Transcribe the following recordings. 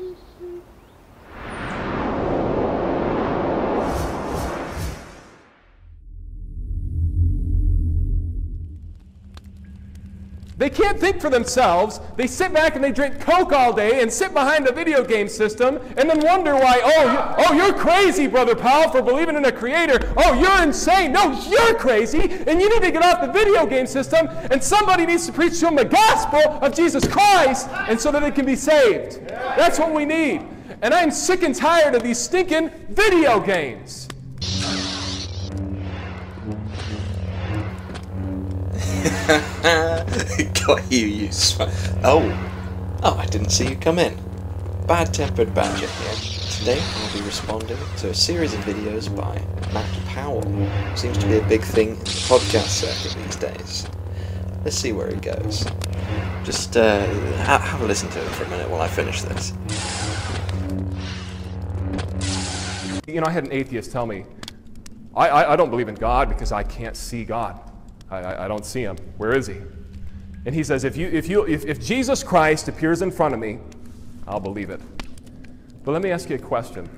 Jesus. They can't think for themselves. They sit back and they drink Coke all day and sit behind a video game system and then wonder why, oh, oh, you're crazy, Brother Powell, for believing in a creator. Oh, you're insane. No, you're crazy. And you need to get off the video game system and somebody needs to preach to them the gospel of Jesus Christ and so that they can be saved. That's what we need. And I'm sick and tired of these stinking video games. Got you, you Oh. Oh, I didn't see you come in. Bad tempered badger here. Today I'll be responding to a series of videos by Matt Powell. Seems to be a big thing in the podcast circuit these days. Let's see where he goes. Just uh, ha- have a listen to him for a minute while I finish this. You know, I had an atheist tell me, I, I, I don't believe in God because I can't see God. I, I, don't see him. Where is he? And he says, if, you, if, you, if, if Jesus Christ appears in front of me, I'll believe it. But let me ask you a question.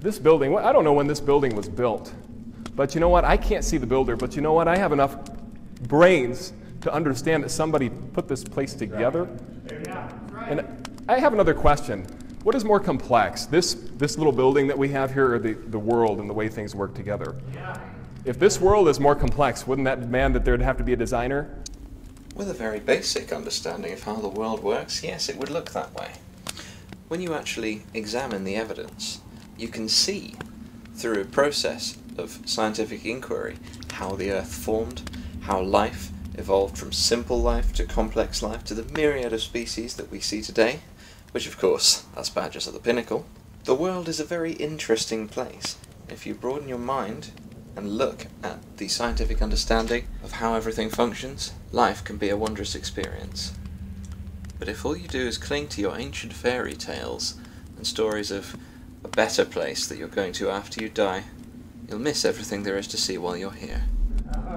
This building, I don't know when this building was built, but you know what? I can't see the builder, but you know what? I have enough brains to understand that somebody put this place together. And I have another question. What is more complex, this, this little building that we have here or the, the world and the way things work together? If this world is more complex, wouldn't that demand that there'd have to be a designer? With a very basic understanding of how the world works, yes, it would look that way. When you actually examine the evidence, you can see through a process of scientific inquiry how the Earth formed, how life evolved from simple life to complex life to the myriad of species that we see today, which, of course, us badgers are the pinnacle. The world is a very interesting place. If you broaden your mind and look at the scientific understanding of how everything functions, life can be a wondrous experience. But if all you do is cling to your ancient fairy tales and stories of a better place that you're going to after you die, you'll miss everything there is to see while you're here.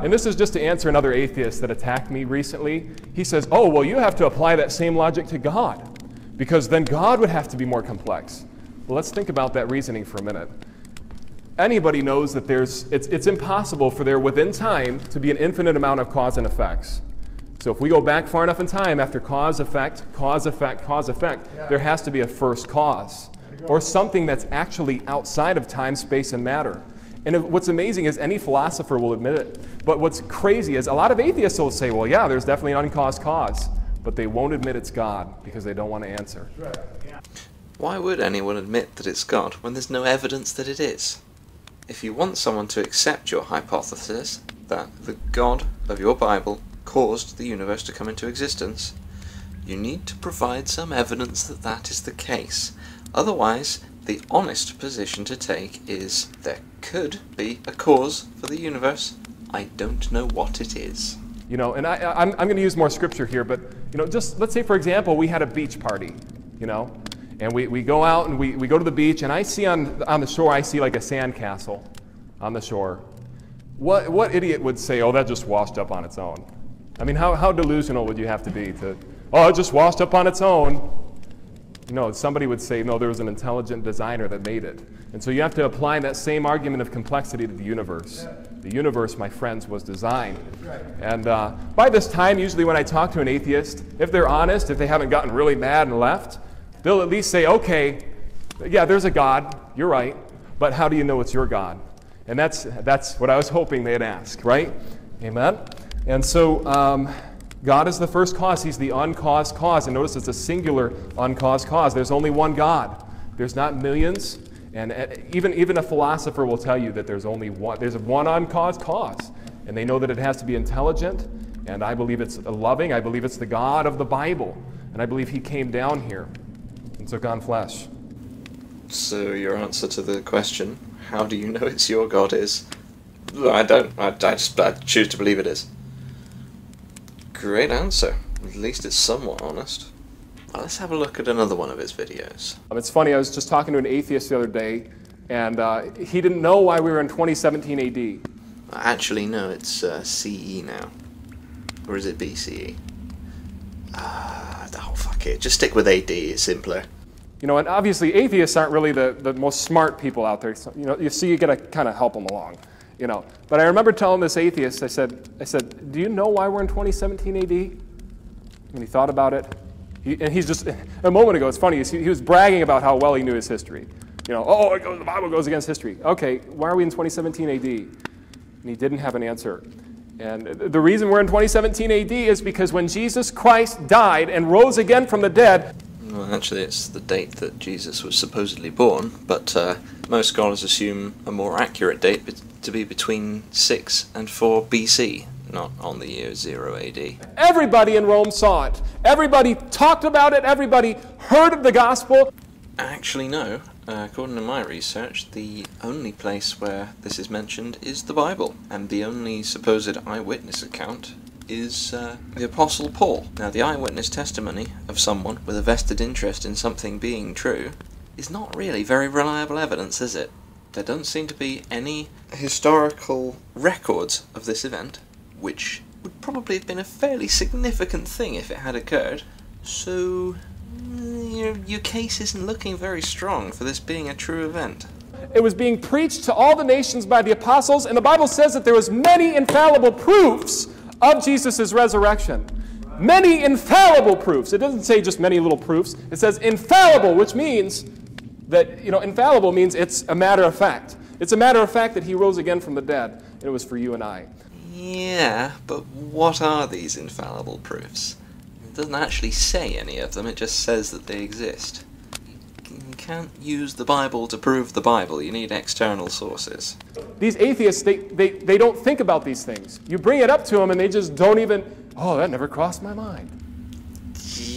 And this is just to answer another atheist that attacked me recently. He says, Oh, well, you have to apply that same logic to God, because then God would have to be more complex. Well, let's think about that reasoning for a minute. Anybody knows that there's, it's, it's impossible for there within time to be an infinite amount of cause and effects. So if we go back far enough in time after cause, effect, cause, effect, cause, effect, there has to be a first cause or something that's actually outside of time, space, and matter. And if- what's amazing is any philosopher will admit it. But what's crazy is a lot of atheists will say, well, yeah, there's definitely an uncaused cause, but they won't admit it's God because they don't want to answer. Why would anyone admit that it's God when there's no evidence that it is? If you want someone to accept your hypothesis that the God of your Bible caused the universe to come into existence, you need to provide some evidence that that is the case. Otherwise, the honest position to take is there could be a cause for the universe. I don't know what it is. You know, and I, I'm going to use more scripture here, but, you know, just let's say, for example, we had a beach party, you know, and we, we go out and we, we go to the beach, and I see on, on the shore, I see like a sandcastle on the shore. What, what idiot would say, oh, that just washed up on its own? I mean, how, how delusional would you have to be to, oh, it just washed up on its own? Know, somebody would say, no, there was an intelligent designer that made it. And so you have to apply that same argument of complexity to the universe. The universe, my friends, was designed. And uh, by this time, usually when I talk to an atheist, if they're honest, if they haven't gotten really mad and left, they'll at least say, okay, yeah, there's a God, you're right, but how do you know it's your God? And that's, that's what I was hoping they'd ask, right? Amen? And so, um, God is the first cause. He's the uncaused cause. And notice it's a singular uncaused cause. There's only one God. There's not millions. And uh, even, even a philosopher will tell you that there's only one, there's one uncaused cause. And they know that it has to be intelligent. And I believe it's loving. I believe it's the God of the Bible. And I believe he came down here and took on flesh. So your answer to the question, how do you know it's your God, is I don't. I, I just I choose to believe it is. Great answer. At least it's somewhat honest. Well, let's have a look at another one of his videos. Um, It's funny, I was just talking to an atheist the other day, and uh, he didn't know why we were in 2017 AD. Actually, no, it's uh, CE now. Or is it BCE? Just stick with AD, it's simpler. You know, and obviously atheists aren't really the, the most smart people out there. So, you know, you see, you gotta kind of help them along. You know, but I remember telling this atheist, I said, I said, do you know why we're in 2017 AD? And he thought about it. He, and he's just, a moment ago, it's funny, he, he was bragging about how well he knew his history. You know, oh, goes, the Bible goes against history. Okay, why are we in 2017 AD? And he didn't have an answer. And the reason we're in 2017 AD is because when Jesus Christ died and rose again from the dead, well, actually, it's the date that Jesus was supposedly born, but uh, most scholars assume a more accurate date to be between 6 and 4 BC, not on the year 0 AD. Everybody in Rome saw it. Everybody talked about it. Everybody heard of the gospel. Actually, no. Uh, according to my research, the only place where this is mentioned is the Bible, and the only supposed eyewitness account is uh, the Apostle Paul. Now, the eyewitness testimony of someone with a vested interest in something being true is not really very reliable evidence, is it? There don't seem to be any historical records of this event, which would probably have been a fairly significant thing if it had occurred. So, your, your case isn't looking very strong for this being a true event. It was being preached to all the nations by the apostles, and the Bible says that there was many infallible proofs of Jesus' resurrection. Many infallible proofs. It doesn't say just many little proofs. It says infallible, which means that, you know, infallible means it's a matter of fact. It's a matter of fact that he rose again from the dead, and it was for you and I. Yeah, but what are these infallible proofs? It doesn't actually say any of them, it just says that they exist. You can't use the Bible to prove the Bible, you need external sources. These atheists, they, they, they don't think about these things. You bring it up to them and they just don't even, oh, that never crossed my mind.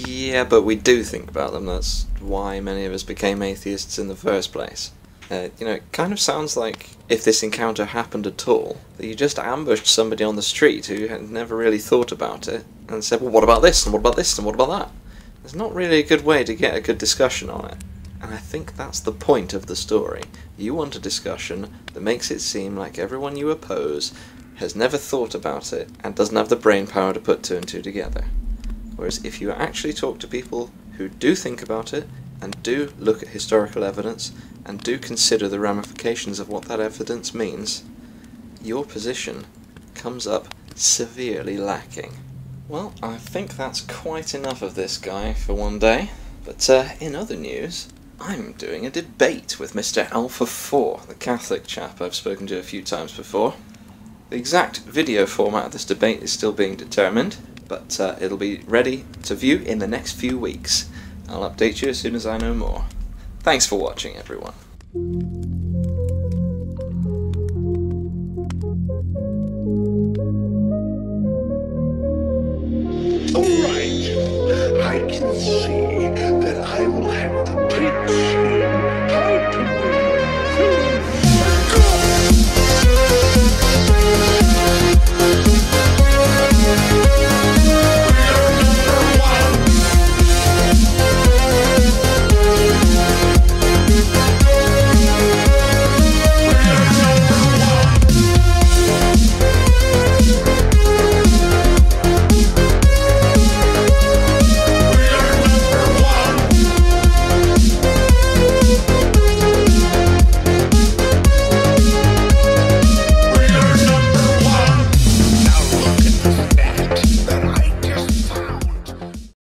Yeah, but we do think about them. That's why many of us became atheists in the first place. Uh, you know, it kind of sounds like if this encounter happened at all, that you just ambushed somebody on the street who had never really thought about it and said, well, what about this, and what about this, and what about that? There's not really a good way to get a good discussion on it. And I think that's the point of the story. You want a discussion that makes it seem like everyone you oppose has never thought about it and doesn't have the brain power to put two and two together. Whereas if you actually talk to people who do think about it and do look at historical evidence and do consider the ramifications of what that evidence means, your position comes up severely lacking. Well, I think that's quite enough of this guy for one day. But uh, in other news, I'm doing a debate with Mr. Alpha 4, the Catholic chap I've spoken to a few times before. The exact video format of this debate is still being determined, but uh, it'll be ready to view in the next few weeks. I'll update you as soon as I know more. Thanks for watching, everyone.